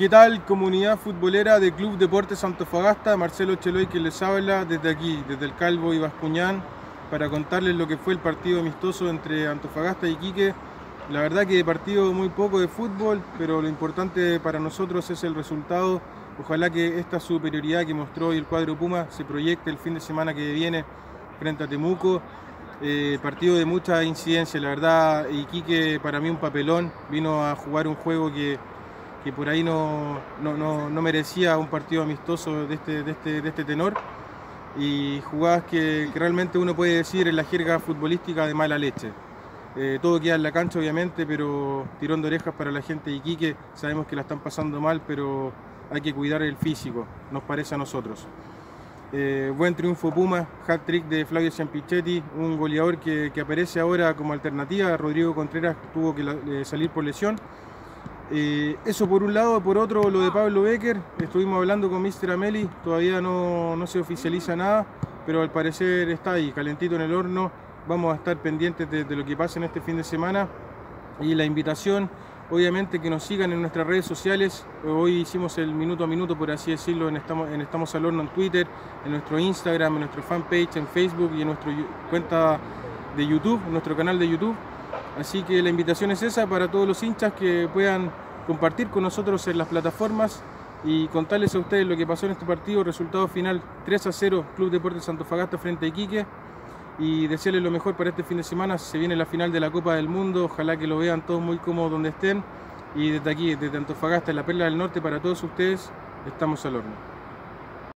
¿Qué tal comunidad futbolera de Club Deportes Antofagasta? Marcelo Cheloy que les habla desde aquí, desde el Calvo y Bascuñán, para contarles lo que fue el partido amistoso entre Antofagasta y Quique. La verdad que partido muy poco de fútbol, pero lo importante para nosotros es el resultado. Ojalá que esta superioridad que mostró hoy el cuadro Puma se proyecte el fin de semana que viene frente a Temuco. Eh, partido de mucha incidencia, la verdad, Iquique para mí un papelón, vino a jugar un juego que que por ahí no, no, merecía un partido amistoso de este, de este, de este tenor y jugadas que, realmente uno puede decir en la jerga futbolística de mala leche. Eh, todo queda en la cancha obviamente, pero tirón de orejas para la gente de Iquique, sabemos que la están pasando mal, pero hay que cuidar el físico, nos parece a nosotros. Eh, buen triunfo Puma, hat trick de Flavio Ciampichetti, un goleador que, aparece ahora como alternativa. Rodrigo Contreras tuvo que eh, salir por lesión, eh, eso por un lado, por otro lo de Pablo Becker, estuvimos hablando con Mr. Ameli, todavía no, se oficializa nada, pero al parecer está ahí, calentito en el horno, vamos a estar pendientes de, lo que pase en este fin de semana y la invitación, obviamente que nos sigan en nuestras redes sociales, hoy hicimos el minuto a minuto, por así decirlo, en Estamos, en Estamos al Horno en Twitter, en nuestro Instagram, en nuestro fanpage, en Facebook y en nuestra cuenta de YouTube, en nuestro canal de YouTube. Así que la invitación es esa para todos los hinchas que puedan compartir con nosotros en las plataformas y contarles a ustedes lo que pasó en este partido, resultado final 3 a 0 Club Deportes Antofagasta frente a Iquique. Y desearles lo mejor para este fin de semana, se viene la final de la Copa del Mundo, ojalá que lo vean todos muy cómodos donde estén. Y desde aquí, desde Antofagasta, en la Perla del Norte, para todos ustedes, estamos al horno.